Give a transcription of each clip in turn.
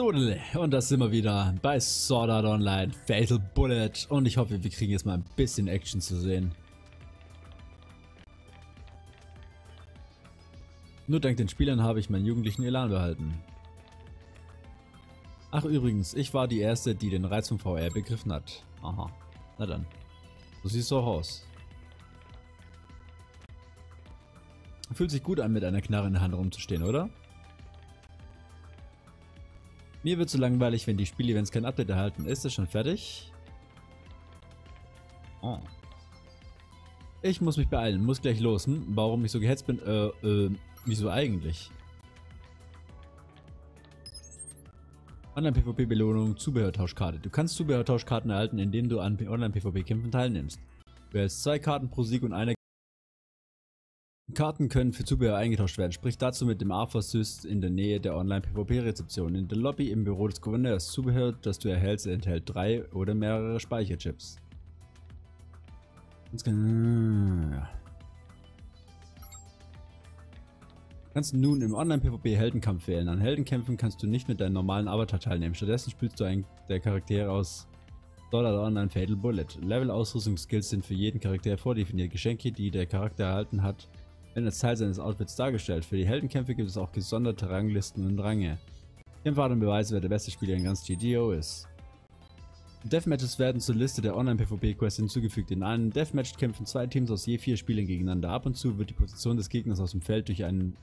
Dodele. Und das sind wir wieder bei Sword Art Online Fatal Bullet. Und ich hoffe, wir kriegen jetzt mal ein bisschen Action zu sehen. Nur dank den Spielern habe ich meinen jugendlichen Elan behalten. Ach übrigens, ich war die Erste, die den Reiz von VR begriffen hat. Aha. Na dann. So sieht es auch aus. Fühlt sich gut an, mit einer Knarre in der Hand rumzustehen, oder? Mir wird zu so langweilig, wenn die Spielevents kein Update erhalten. Ist es schon fertig? Oh. Ich muss mich beeilen, muss gleich los. Hm? Warum ich so gehetzt bin? Äh, äh, wieso eigentlich? Online-PvP-Belohnung, Zubehörtauschkarte. Du kannst Zubehörtauschkarten erhalten, indem du an Online-PvP-Kämpfen teilnimmst. Du erhältst zwei Karten pro Sieg und eine Karten können für Zubehör eingetauscht werden. Sprich dazu mit dem AFA-Syst in der Nähe der Online-PvP-Rezeption. In der Lobby im Büro des Gouverneurs. Zubehör, das du erhältst, enthält drei oder mehrere Speicherchips. Genau. Kannst nun im Online-PvP Heldenkampf wählen. An Heldenkämpfen kannst du nicht mit deinem normalen Avatar teilnehmen. Stattdessen spielst du einen der Charaktere aus Sword Online Fatal Bullet. Level, Ausrüstung, Skills sind für jeden Charakter vordefiniert. Geschenke, die der Charakter erhalten hat, werden als Teil seines Outfits dargestellt. Für die Heldenkämpfe gibt es auch gesonderte Ranglisten und Ränge. Kämpfer und Beweise, wer der beste Spieler in ganz GDO ist. Deathmatches werden zur Liste der Online-PvP-Quests hinzugefügt. In einem Deathmatch kämpfen zwei Teams aus je vier Spielern gegeneinander. Ab und zu wird die Position des Gegners aus dem Feld durch einen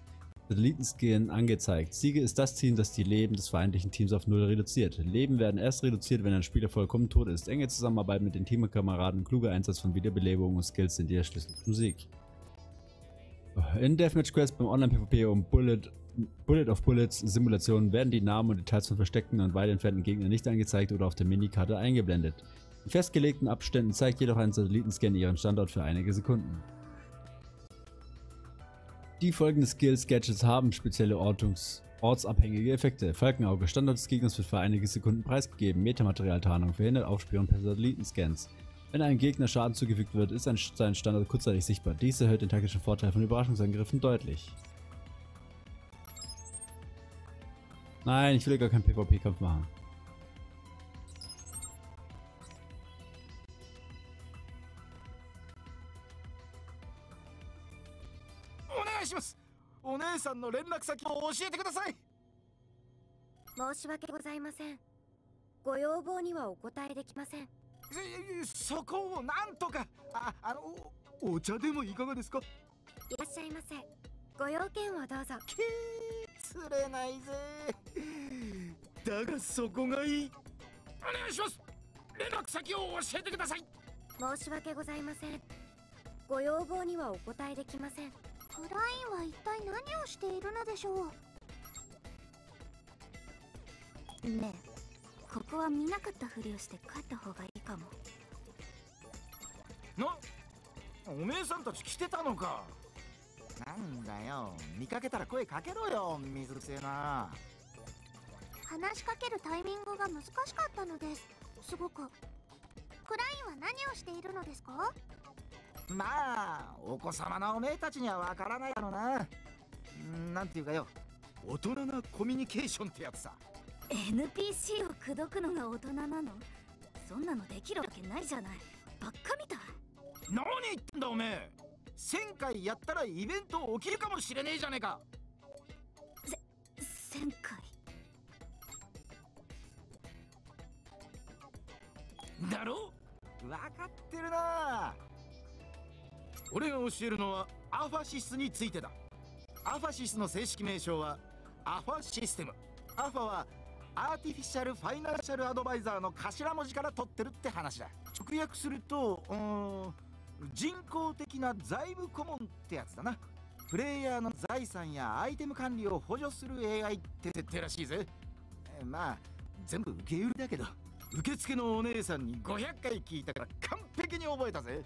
Satellitenscan angezeigt. Siege ist das Team, das die Leben des feindlichen Teams auf Null reduziert. Leben werden erst reduziert, wenn ein Spieler vollkommen tot ist. Enge Zusammenarbeit mit den Teamkameraden kluger Einsatz von Wiederbelebung und Skills sind der Schlüssel zum Sieg. In Deathmatch Quest beim Online-PvP um Bullet, Bullet of Bullets Simulationen werden die Namen und Details von versteckten und weit entfernten Gegnern nicht angezeigt oder auf der Minikarte eingeblendet. In festgelegten Abständen zeigt jedoch ein Satellitenscan ihren Standort für einige Sekunden. Die folgenden Skill-Sketches haben spezielle Ortungs ortsabhängige Effekte. Falkenauge, Standort des Gegners wird für einige Sekunden preisgegeben. Metamaterialtarnung verhindert Aufspüren per Satellitenscans. Wenn einem Gegner Schaden zugefügt wird, ist sein Standort kurzzeitig sichtbar. Dies erhöht den taktischen Vorteil von Überraschungsangriffen deutlich. Nein, ich will gar keinen PvP-Kampf machen. そこをなんとか。ああのお茶でもいかがですか？いらっしゃいませ。ご用件をどうぞ。き釣れないぜ。だがそこがいい。お願いします。連絡先を教えてください。申し訳ございません。ご要望にはお答えできません。クラインは一体何をしているのでしょう？ねえここは見なかったふりをして帰った方がいいかも。なおめえさんたち来てたのか。なんだよ。見かけたら声かけろよ水くせえな。話しかけるタイミングが難しかったのです。すごく。クラインは何をしているのですか？まあお子様のおめえたちにはわからないだろうな。なんていうかよ。大人なコミュニケーションってやつさ。NPC を口説くのが大人なの？そんなのできるわけないじゃない。ばっかみたい。何言ってんだおめえ。1000回やったらイベント起きるかもしれねえじゃねえか。せ1000回。だろ？分かってるな。俺が教えるのはアファシスについてだ。アファシスの正式名称はアファシステム。アファはアーティフィシャル・ファイナンシャル・アドバイザーの頭文字から取ってるって話だ。直訳すると人工的な財務顧問ってやつだな。プレイヤーの財産やアイテム管理を補助する AI って設定らしいぜ。まあ全部受け売りだけど受付のお姉さんに500回聞いたから完璧に覚えたぜ。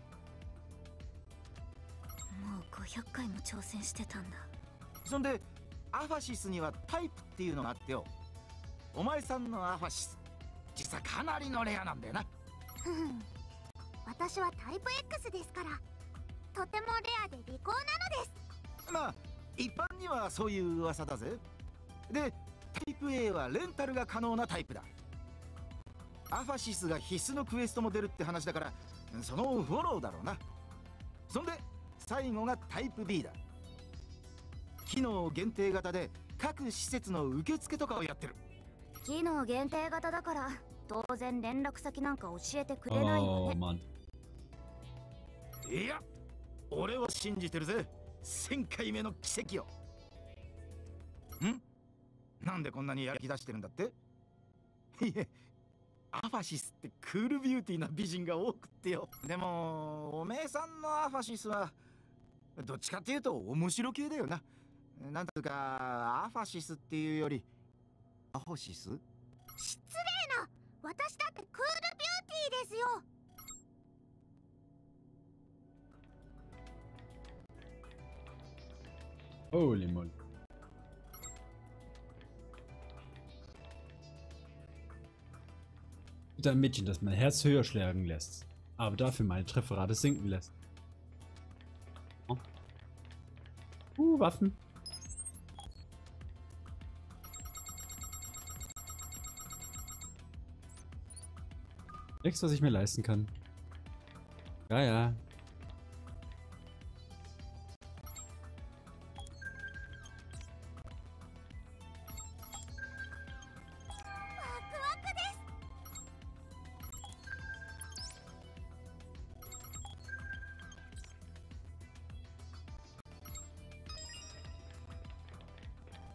500回も挑戦してたんだ。そんでアファシスにはタイプっていうのがあってよお前さんのアファシス実はかなりのレアなんだよな。私はタイプ X ですからとてもレアで利口なのです。まあ一般にはそういう噂だぜ。でタイプ A はレンタルが可能なタイプだ。アファシスが必須のクエストも出るって話だからそのフォローだろうな。そんで最後がタイプ B だ。機能限定型で各施設の受付とかをやってる機能限定型だから当然連絡先なんか教えてくれないよ Oh ね Mann. いや俺は信じてるぜ。1000回目の奇跡を。ん？なんでこんなにやる気出してるんだって？いえアファシスってクールビューティーな美人が多くってよ。でもおめえさんのアファシスはどっちかっていうと面白系だよな。なんとかアファシスっていうよりアファシス失礼な私だってクールビューティーですよ Holy moly. Mit einem Mädchen, das mein Herz höher schlagen lässt, aber dafür meine Trefferrate sinken lässt. Oh. Uh, Waffen. Nichts, was ich mir leisten kann. Ja, ja.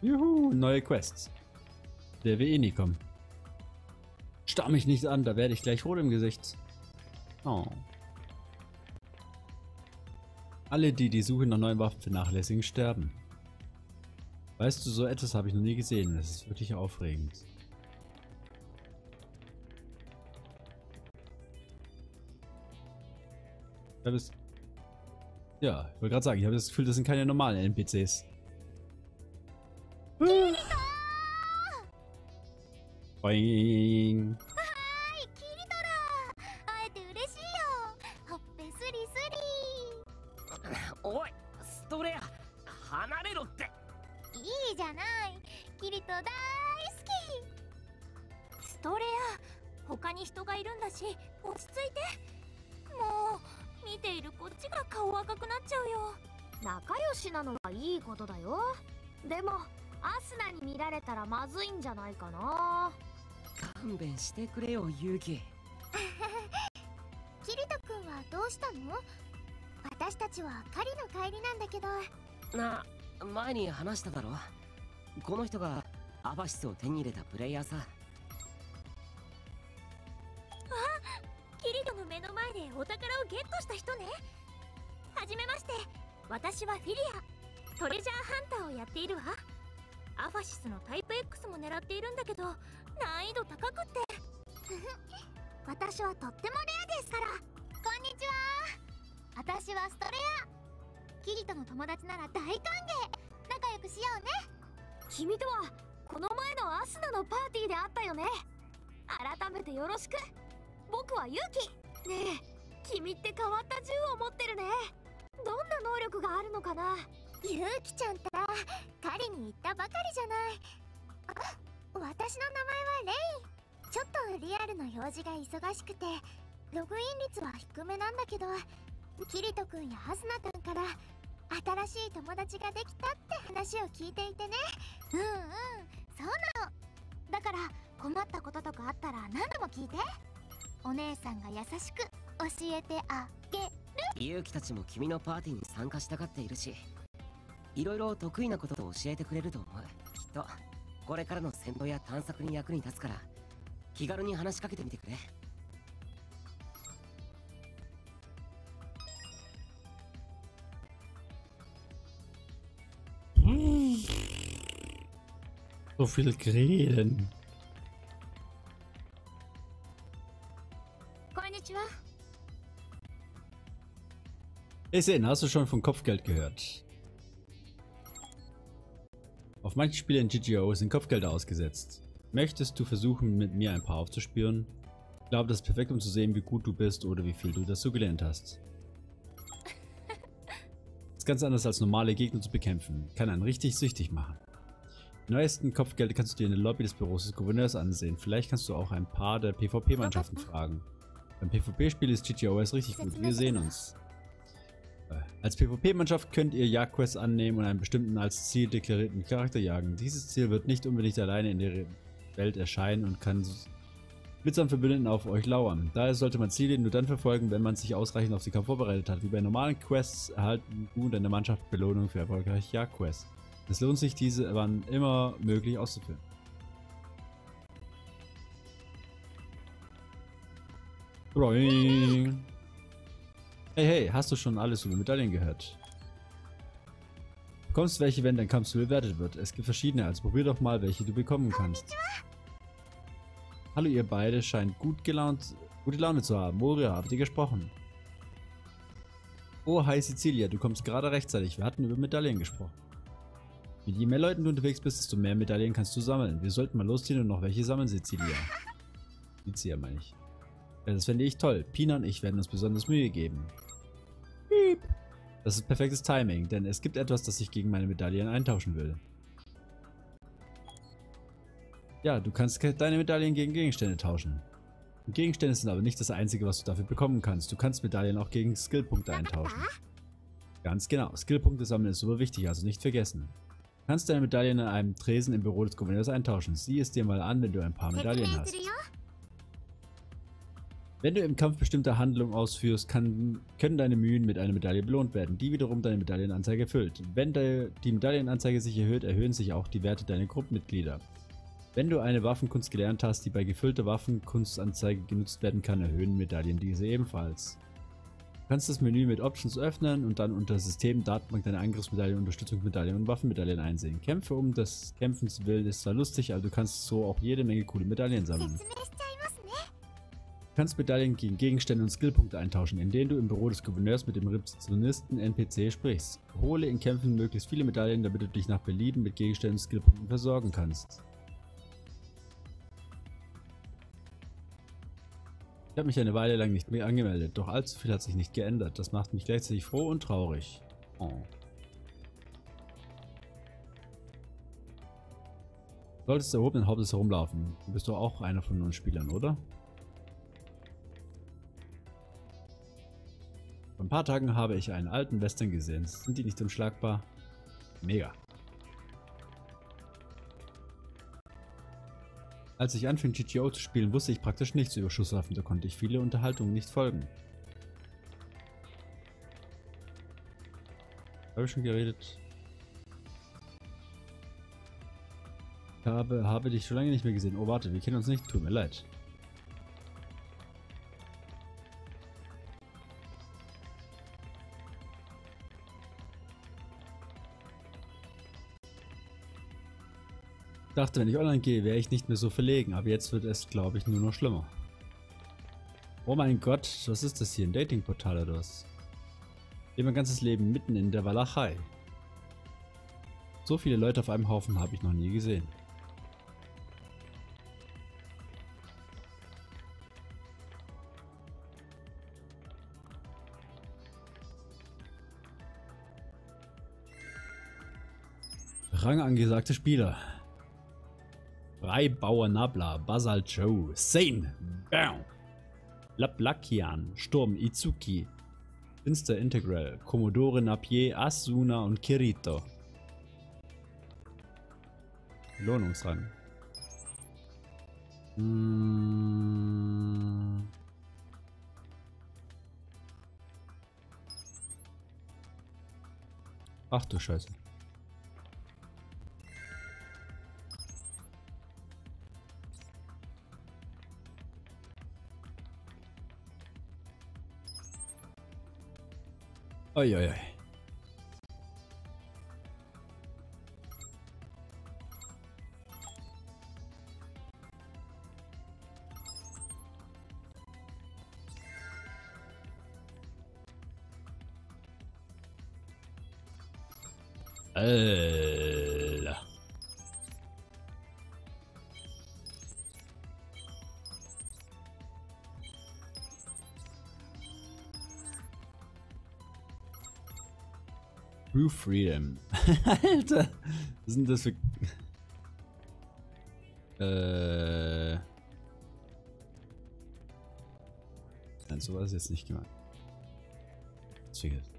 Juhu, neue Quests. Der wir eh nie kommen. Starr mich nicht an, da werde ich gleich rot im Gesicht. Oh. Alle, die die Suche nach neuen Waffen vernachlässigen, sterben. Weißt du, so etwas habe ich noch nie gesehen. Das ist wirklich aufregend. Ich es... Ja, ich wollte gerade sagen, ich habe das Gefühl, das sind keine normalen NPCs. Boing. おいストレア離れろって。いいじゃない。キリト大好き。ストレア他に人がいるんだし落ち着いて。もう見ているこっちが顔赤くなっちゃうよ。仲良しなのはいいことだよ。でもアスナに見られたらまずいんじゃないかな。勘弁してくれよユウキキリト君はどうしたの？私たちは狩りの帰りなんだけど。な前に話しただろ。この人がアバシスを手に入れたプレイヤーさ。キリトの目の前でお宝をゲットした人ね。はじめまして。私はフィリアトレジャーハンターをやっているわ。アファシスのタイプ X も狙っているんだけど難易度高くって。私はとってもレアですから。こんにちは私はストレアキリトの友達なら大歓迎仲良くしようね君とはこの前のアスナのパーティーで会ったよね。改めてよろしく僕はユキねえ君って変わった銃を持ってるね。どんな能力があるのかな。ユキ。ちゃんったら狩りに行ったばかりじゃないあ私の名前はレイちょっとリアルの表示が忙しくてログイン率は低めなんだけど。キリト君やアスナ君から新しい友達ができたって話を聞いていてね。うんうん。そうなの。だから困ったこととかあったら何でも聞いて。お姉さんが優しく教えてあげユウキたちも君のパーティーに参加したがっているしいろいろ得意なことを教えてくれると思う。きっとこれからの戦闘や探索に役に立つから気軽に話しかけてみてくれ。So viel Grillen. reden. Essen, hast du schon von Kopfgeld gehört? Auf manchen Spielen GGO sind Kopfgelder ausgesetzt. Möchtest du versuchen, mit mir ein paar aufzuspüren? Ich glaube, das ist perfekt, um zu sehen, wie gut du bist oder wie viel du dazu gelernt hast. Das ist ganz anders als normale Gegner zu bekämpfen. Kann einen richtig süchtig machen. Die neuesten Kopfgelder kannst du dir in der Lobby des Büros des Gouverneurs ansehen. Vielleicht kannst du auch ein paar der PvP-Mannschaften fragen. Beim PvP-Spiel ist GTOS richtig gut. Wir sehen uns. Äh, Als PvP-Mannschaft könnt ihr Jagdquests annehmen und einen bestimmten als Ziel deklarierten Charakter jagen. Dieses Ziel wird nicht unbedingt alleine in der Welt erscheinen und kann mitsamt Verbündeten auf euch lauern. Daher sollte man Ziele nur dann verfolgen, wenn man sich ausreichend auf sie Kampf vorbereitet hat. Wie bei normalen Quests erhalten du und deine Mannschaft Belohnung für erfolgreiche Jagdquests. Es lohnt sich, diese wann immer möglich auszuführen. Boing. Hey, hey, hast du schon alles über Medaillen gehört? Du bekommst welche, wenn dein Kampf so bewertet wird. Es gibt verschiedene, also probier doch mal, welche du bekommen kannst. Hallo ihr beide, scheint gut gelaunt, gute Laune zu haben. Moria, habt ihr gesprochen? Oh, hi Cecilia, du kommst gerade rechtzeitig. Wir hatten über Medaillen gesprochen. Je mehr Leuten du unterwegs bist, desto mehr Medaillen kannst du sammeln. Wir sollten mal losziehen und noch welche sammeln, Cecilia. Cecilia meine ich. Ja, das fände ich toll. Pina und ich werden uns besonders Mühe geben. Piep. Das ist perfektes Timing, denn es gibt etwas, das ich gegen meine Medaillen eintauschen will. Ja, du kannst deine Medaillen gegen Gegenstände tauschen. Gegenstände sind aber nicht das einzige, was du dafür bekommen kannst. Du kannst Medaillen auch gegen Skillpunkte eintauschen. Ganz genau. Skillpunkte sammeln ist super wichtig, also nicht vergessen. Du kannst deine Medaillen in einem Tresen im Büro des Gouverneurs eintauschen. Sieh es dir mal an, wenn du ein paar Medaillen hast. Wenn du im Kampf bestimmte Handlungen ausführst, kann, können deine Mühen mit einer Medaille belohnt werden, die wiederum deine Medaillenanzeige erfüllt. Wenn de, die Medaillenanzeige sich erhöht, erhöhen sich auch die Werte deiner Gruppenmitglieder. Wenn du eine Waffenkunst gelernt hast, die bei gefüllter Waffenkunstanzeige genutzt werden kann, erhöhen Medaillen diese ebenfalls. Du kannst das Menü mit Options öffnen und dann unter System Datenbank deine Angriffsmedaillen, Unterstützungsmedaillen und Waffenmedaillen einsehen. Kämpfe um des Kämpfens willen ist zwar lustig, aber du kannst so auch jede Menge coole Medaillen sammeln. Du kannst Medaillen gegen Gegenstände und Skillpunkte eintauschen, indem du im Büro des Gouverneurs mit dem Rezeptionisten NPC sprichst. Hole in Kämpfen möglichst viele Medaillen, damit du dich nach Belieben mit Gegenständen und Skillpunkten versorgen kannst. Ich habe mich eine Weile lang nicht mehr angemeldet, doch allzu viel hat sich nicht geändert. Das macht mich gleichzeitig froh und traurig. Oh. Solltest du erhobenen Hauptes herumlaufen. Du bist doch auch einer von uns Spielern, oder? Vor ein paar Tagen habe ich einen alten Western gesehen. Sind die nicht unschlagbar? Mega. Als ich anfing GTO zu spielen, wusste ich praktisch nichts über Schusswaffen, da konnte ich viele Unterhaltungen nicht folgen. Habe ich schon geredet? Ich habe, habe dich schon lange nicht mehr gesehen. Oh, warte, wir kennen uns nicht. Tut mir leid. Dachte, wenn ich online gehe, wäre ich nicht mehr so verlegen, aber jetzt wird es, glaube ich, nur noch schlimmer. Oh mein Gott, was ist das hier? Ein Datingportal oder was? Ich mein ganzes Leben mitten in der Walachei. So viele Leute auf einem Haufen habe ich noch nie gesehen. Rangangesagte Spieler. Freibauer Nabla, Basalt Joe, Sane, Bam, Laplakian, Sturm Izuki, Finster Integral, Commodore Napier, Asuna und Kirito. Lohnungsrang. Hm. Ach du Scheiße. はいは、True Freedom. Alter, was sind das für... Äh... Nein, so war es jetzt nicht gemeint. Zwickelt.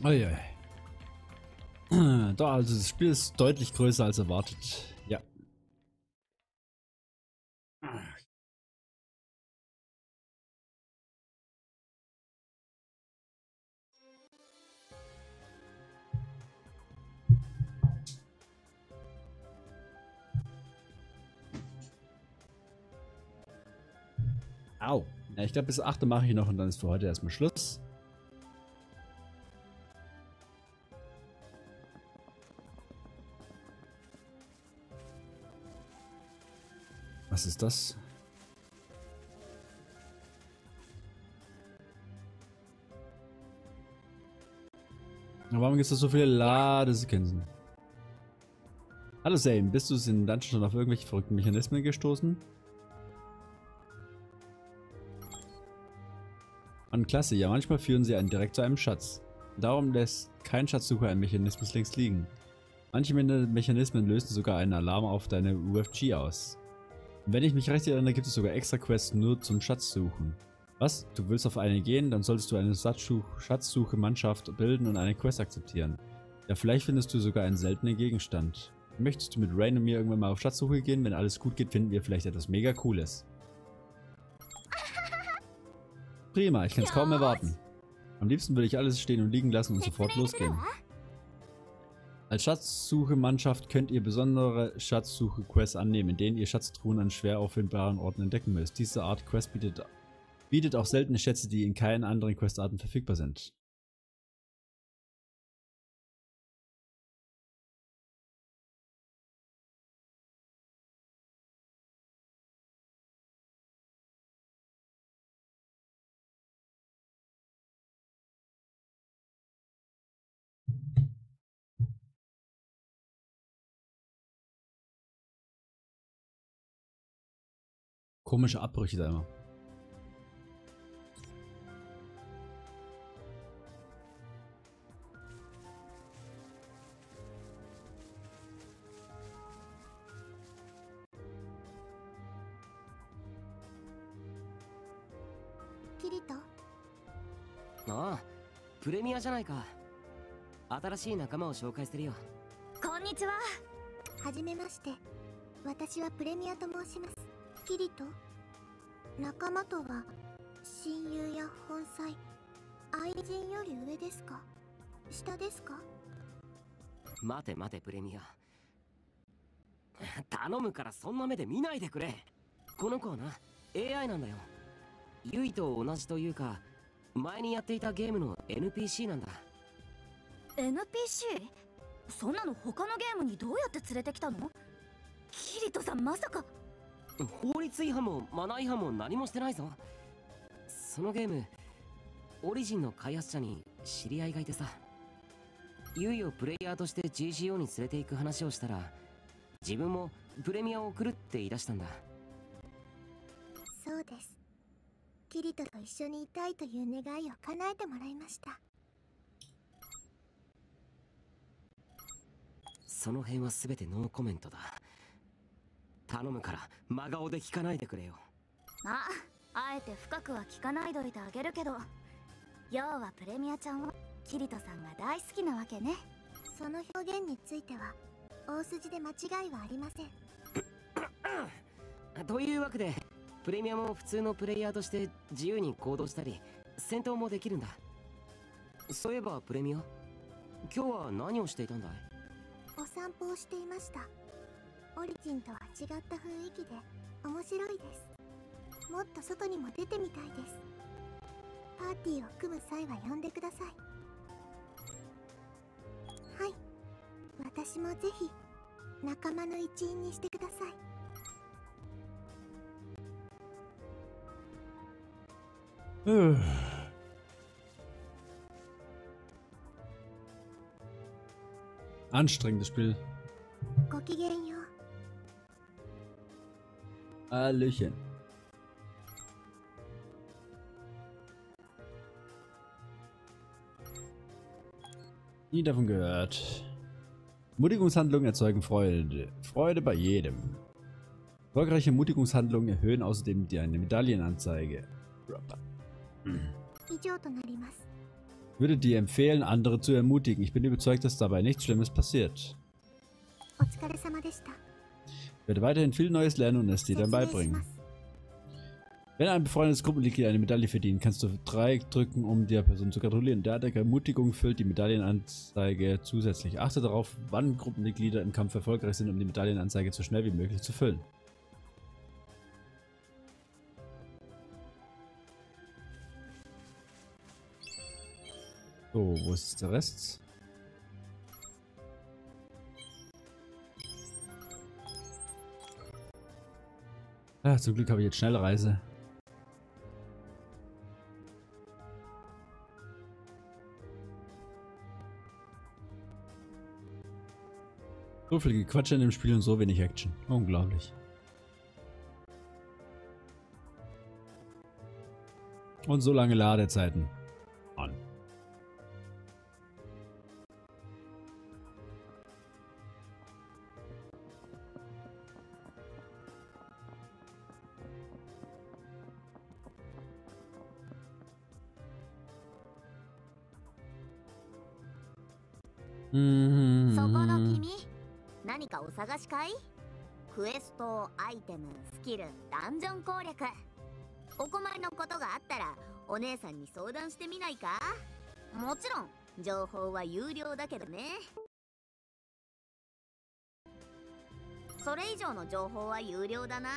Zwiegelt. Uiui. Doch, also das Spiel ist deutlich größer als erwartet. Ja. Au. Ja, ich glaube, bis 8 mache ich noch und dann ist für heute erstmal Schluss. Was ist das? Warum gibt es da so viele Ladesequenzen? Hallo Zane, bist du in Dungeon schon auf irgendwelche verrückten Mechanismen gestoßen? An klasse, ja manchmal führen sie einen direkt zu einem Schatz. Darum lässt kein Schatzsucher einen Mechanismus links liegen. Manche Me Mechanismen lösen sogar einen Alarm auf deine UFG aus. Wenn ich mich recht erinnere, gibt es sogar extra Quests nur zum Schatzsuchen. Was? Du willst auf eine gehen, dann solltest du eine Schatzsuche-Mannschaft bilden und eine Quest akzeptieren. Ja, vielleicht findest du sogar einen seltenen Gegenstand. Möchtest du mit Rain und mir irgendwann mal auf Schatzsuche gehen? Wenn alles gut geht, finden wir vielleicht etwas mega cooles. Prima, ich kann es kaum erwarten. Am liebsten würde ich alles stehen und liegen lassen und sofort losgehen. Als Schatzsuche-Mannschaft könnt ihr besondere Schatzsuche-Quests annehmen, in denen ihr Schatztruhen an schwer auffindbaren Orten entdecken müsst. Diese Art Quest bietet, bietet auch seltene Schätze, die in keinen anderen Questarten verfügbar sind. Komische Abbrüche da immer. Kirito? ああプレミアじゃないか。新しい仲間を紹介するよ。こんにちははじめまして。私はプレミアと申しますキリト仲間とは親友や本妻愛人より上ですか？下ですか？待て待てプレミア。頼むからそんな目で見ないでくれ。この子はな AI なんだよ。ユイと同じというか前にやっていたゲームの NPC なんだ。NPC? そんなの他のゲームにどうやって連れてきたの？キリトさんまさか法律違反もマナー違反も何もしてないぞ。そのゲームオリジンの開発者に知り合いがいてさ。ユイをプレイヤーとして GCO に連れて行く話をしたら自分もプレミアを送るって言い出したんだ。そうです。キリトと一緒にいたいという願いを叶えてもらいました。その辺は全てノーコメントだ頼むから真顔で聞かないでくれよ。まああえて深くは聞かないどいてあげるけど要はプレミアちゃんはキリトさんが大好きなわけね。その表現については大筋で間違いはありません。というわけでプレミアも普通のプレイヤーとして自由に行動したり戦闘もできるんだ。そういえばプレミア今日は何をしていたんだい？お散歩をしていましたオリジンとは違った雰囲気で面白いです。もっと外にも出てみたいです。パーティーを組む際は呼んでください。はい。私もぜひ仲間の一員にしてください。ふう Anstrengendes Spiel. ごきげんよう Hallöchen. Nie davon gehört. Mutigungshandlungen erzeugen Freude. Freude bei jedem. Erfolgreiche Mutigungshandlungen erhöhen außerdem deine Medaillenanzeige. Ich würde dir empfehlen, andere zu ermutigen. Ich bin überzeugt, dass dabei nichts Schlimmes passiert werde weiterhin viel Neues lernen und es dir dann beibringen. Wenn ein befreundetes Gruppenmitglied eine Medaille verdient, kannst du Dreieck drücken, um der Person zu gratulieren. Der Attacker Ermutigung füllt die Medaillenanzeige zusätzlich. Achte darauf, wann Gruppenmitglieder im Kampf erfolgreich sind, um die Medaillenanzeige so schnell wie möglich zu füllen. So, wo ist der Rest? Ah, zum Glück habe ich jetzt Schnellreise. So viel Gequatsche in dem Spiel und so wenig Action. Unglaublich. Und so lange Ladezeiten. テムスキルダンジョン攻略。お困りのことがあったらお姉さんに相談してみないか？もちろん情報は有料だけどね。それ以上の情報は有料だな。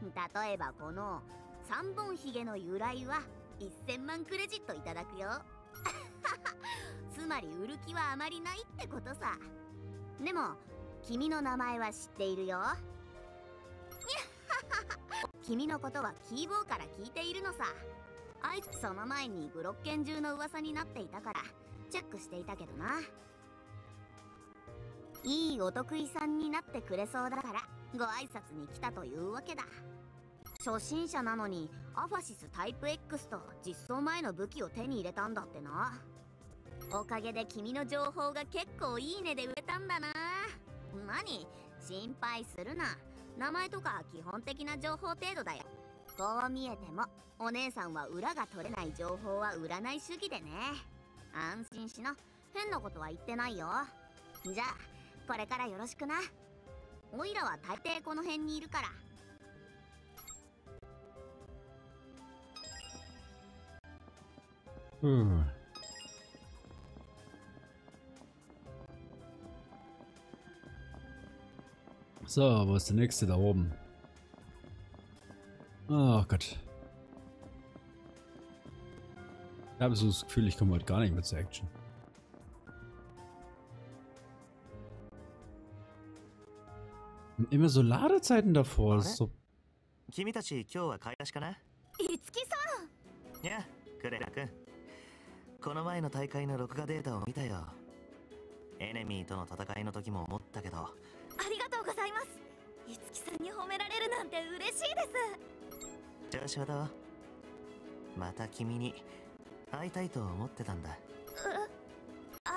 例えばこの三本ひげの由来は1000万クレジットいただくよ。つまり売る気はあまりないってことさ。でも君の名前は知っているよ。君のことはキーボーから聞いているのさ。あいつその前にグロッケン中の噂になっていたからチェックしていたけどな。いいお得意さんになってくれそうだからご挨拶に来たというわけだ。初心者なのにアファシスタイプ X と実装前の武器を手に入れたんだってな。おかげで君の情報が結構いいねで売れたんだな。何？心配するな。名前とか基本的な情報程度だよ。こう見えてもお姉さんは裏が取れない情報は売らない主義でね。安心しな変なことは言ってないよ。じゃあこれからよろしくな。おいらは大抵この辺にいるから。Hm. So, wo ist der nächste da oben? Oh Gott. Ich habe so das Gefühl, ich komme heute gar nicht mehr zur Action. Und Immer so Ladezeiten davor. Das ist so 君たち今日は買い出しかないつきさやクレラ君この前の大会の録画データを見たよエネミーとの戦いの時も思ったけど いつきさんに褒められるなんて嬉しいです。調子はどうまた君に会いたいと思ってたんだ。ああ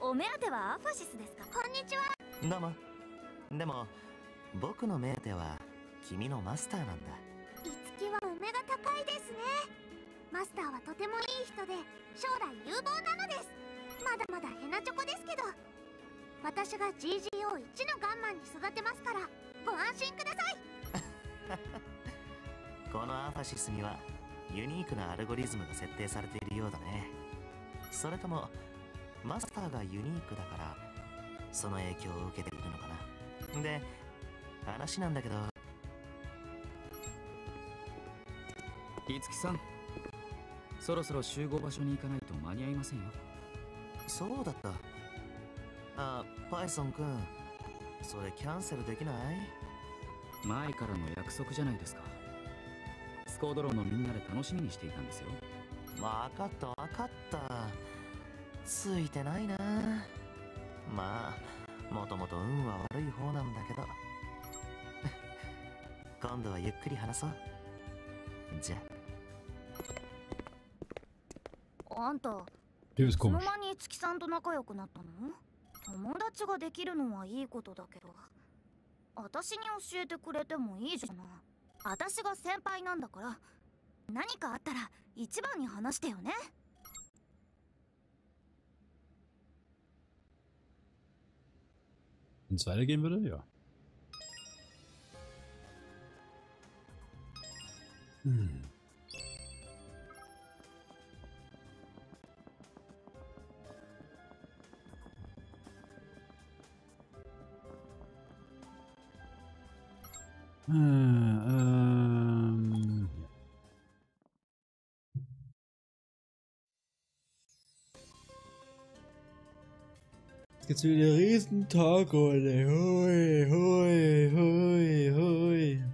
お目当てはアファシスですか？こんにちは。どうも。でも僕の目当ては君のマスターなんだ。いつきはお目が高いですね。マスターはとてもいい人で将来有望なのです。まだまだヘナチョコですけど私が GGO1 のガンマンに育てますからご安心ください。このアファシスにはユニークなアルゴリズムが設定されているようだね。それともマスターがユニークだからその影響を受けているのかな。で話なんだけど。いつきさんそろそろ集合場所に行かないと間に合いませんよ。そうだったあパイソン君それキャンセルできない？前からの約束じゃないですか。スコードローのみんなで楽しみにしていたんですよ。わかったわかった。ついてないな。まあもともと運は悪い方なんだけど。今度はゆっくり話そう。じゃ。あんたいつの.間に月さんと仲良くなったの？友達ができるのはいいことだけど私に教えてくれてもいいじゃない私が先輩なんだから何かあったら一番に話してよね Wenn es weitergehen würde, ja. Hm. Äh, ähm, ja. Jetzt gibt's wieder eine riesen Talkrunde. Hui, hui, hui, hui. "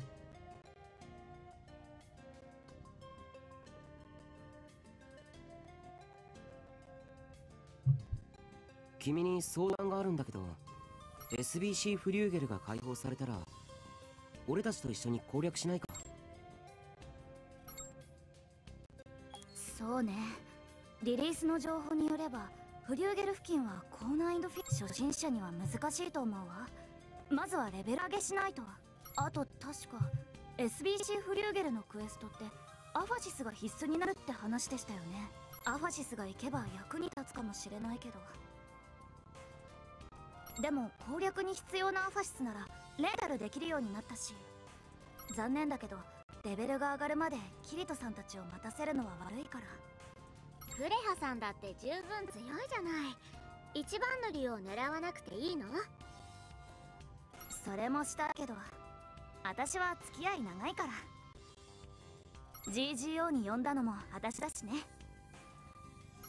君に相談があるんだけど SBC フリューゲルが解放されたら俺たちと一緒に攻略しないか？そうね。リリースの情報によればフリューゲル付近は高難易度フィッ初心者には難しいと思うわ。まずはレベル上げしないとあと確か SBC フリューゲルのクエストってアファシスが必須になるって話でしたよね。アファシスが行けば役に立つかもしれないけど。でも攻略に必要なアファシスならレンタルできるようになったし残念だけどレベルが上がるまでキリトさんたちを待たせるのは悪いから。フレハさんだって十分強いじゃない。一番乗りを狙わなくていいの？それもしたけど私は付き合い長いから。GGO に呼んだのも私だしね。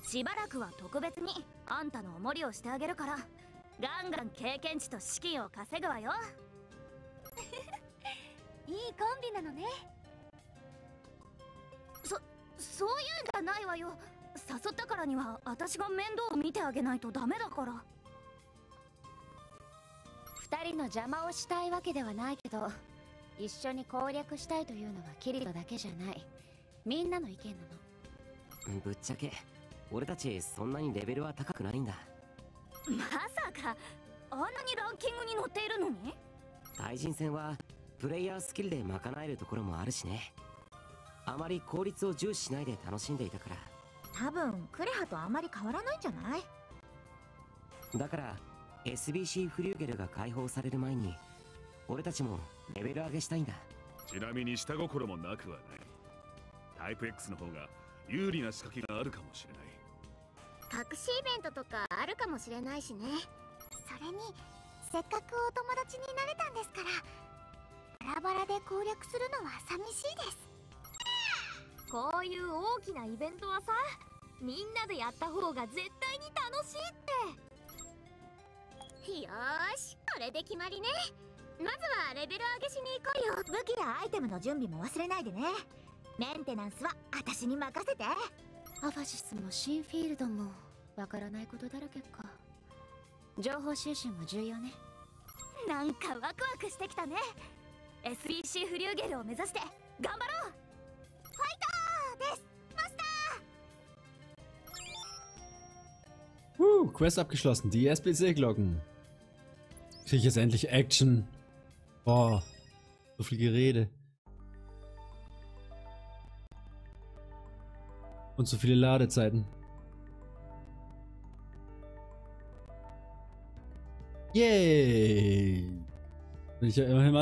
しばらくは特別にあんたのおもりをしてあげるからガンガン経験値と資金を稼ぐわよいいコンビなのね。そそういうんじゃないわよ。誘ったからには私が面倒を見てあげないとダメだから。二人の邪魔をしたいわけではないけど一緒に攻略したいというのはキリトだけじゃない。みんなの意見なの。ぶっちゃけ俺たちそんなにレベルは高くないんだ。まさかあんなにランキングに載っているのに？対人戦はプレイヤースキルで賄えるところもあるしね。あまり効率を重視しないで楽しんでいたから。多分クレハとあまり変わらないんじゃない？だから SBC フリューゲルが解放される前に俺たちもレベル上げしたいんだ。ちなみに下心もなくはない。タイプ X の方が有利な仕掛けがあるかもしれない。隠しイベントとかあるかもしれないしね。それにせっかくお友達になれたんですからバラバラで攻略するのは寂しいです。こういう大きなイベントはさみんなでやった方が絶対に楽しいって。よーしこれで決まりね。まずはレベル上げしに行こうよ。武器やアイテムの準備も忘れないでね。メンテナンスは私に任せて。アファシスも新フィールドもわからないことだらけか。情報収集も重要ね。なんかワクワクしてきたね SBC フリューゲルを目指して頑張ろう Uh, Quest abgeschlossen. Die SBC-Glocken. Krieg ich jetzt endlich Action. Boah. So viel Gerede. Und so viele Ladezeiten. Yay! Bin ich ja immerhin mal